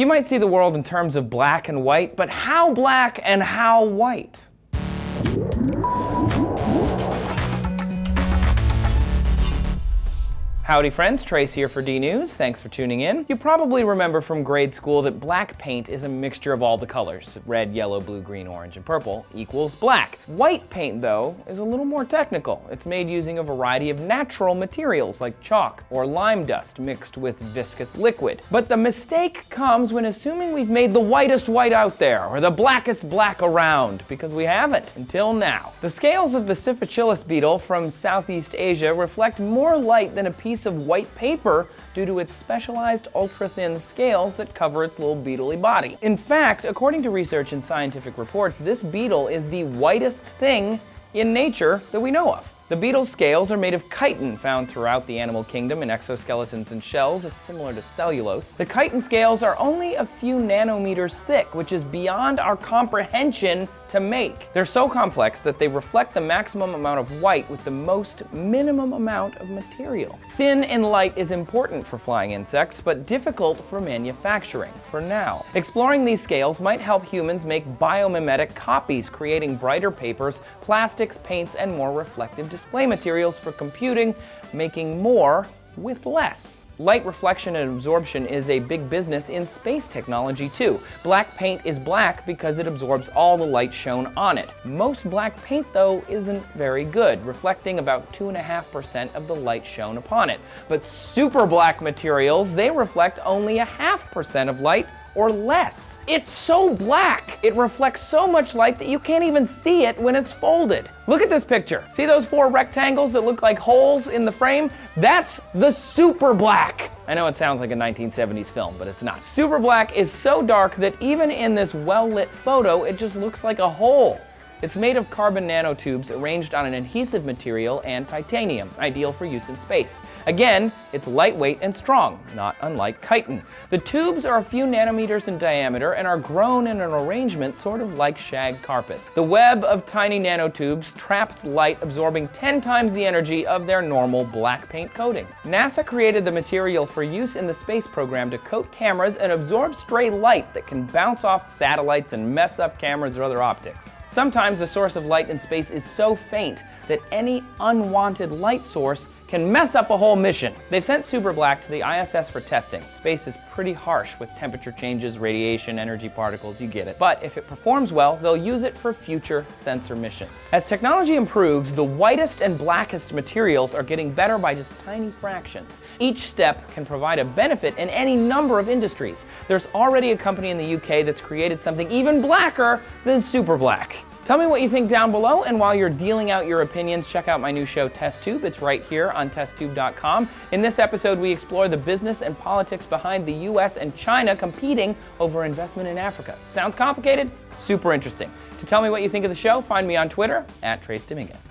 You might see the world in terms of black and white, but how black and how white? Howdy friends, Trace here for DNews. Thanks for tuning in. You probably remember from grade school that black paint is a mixture of all the colors. Red, yellow, blue, green, orange, and purple equals black. White paint, though, is a little more technical. It's made using a variety of natural materials like chalk or lime dust mixed with viscous liquid. But the mistake comes when assuming we've made the whitest white out there or the blackest black around, because we haven't until now. The scales of the Cyphochilus beetle from Southeast Asia reflect more light than a piece piece of white paper due to its specialized ultra-thin scales that cover its little beetly body. In fact, according to research in scientific reports, this beetle is the whitest thing in nature that we know of. The beetle's scales are made of chitin, found throughout the animal kingdom in exoskeletons and shells. It's similar to cellulose. The chitin scales are only a few nanometers thick, which is beyond our comprehension to make. They're so complex that they reflect the maximum amount of white with the most minimum amount of material. Thin and light is important for flying insects, but difficult for manufacturing, for now. Exploring these scales might help humans make biomimetic copies, creating brighter papers, plastics, paints, and more reflective display materials for computing, making more with less. Light reflection and absorption is a big business in space technology too. Black paint is black because it absorbs all the light shown on it. Most black paint though isn't very good, reflecting about 2.5% of the light shown upon it. But super black materials, they reflect only a half percent of light or less. It's so black. It reflects so much light that you can't even see it when it's folded. Look at this picture. See those four rectangles that look like holes in the frame? That's the super black. I know it sounds like a 1970s film, but it's not. Super black is so dark that even in this well-lit photo, it just looks like a hole. It's made of carbon nanotubes arranged on an adhesive material and titanium, ideal for use in space. Again, it's lightweight and strong, not unlike chitin. The tubes are a few nanometers in diameter and are grown in an arrangement sort of like shag carpet. The web of tiny nanotubes traps light absorbing 10 times the energy of their normal black paint coating. NASA created the material for use in the space program to coat cameras and absorb stray light that can bounce off satellites and mess up cameras or other optics. Sometimes the source of light in space is so faint that any unwanted light source can mess up a whole mission. They've sent Super Black to the ISS for testing. Space is pretty harsh with temperature changes, radiation, energy particles, you get it. But if it performs well, they'll use it for future sensor missions. As technology improves, the whitest and blackest materials are getting better by just tiny fractions. Each step can provide a benefit in any number of industries. There's already a company in the UK that's created something even blacker than Super Black. Tell me what you think down below, and while you're dealing out your opinions, check out my new show, Test Tube. It's right here on testtube.com. In this episode, we explore the business and politics behind the US and China competing over investment in Africa. Sounds complicated? Super interesting. To tell me what you think of the show, find me on Twitter at Trace Dominguez.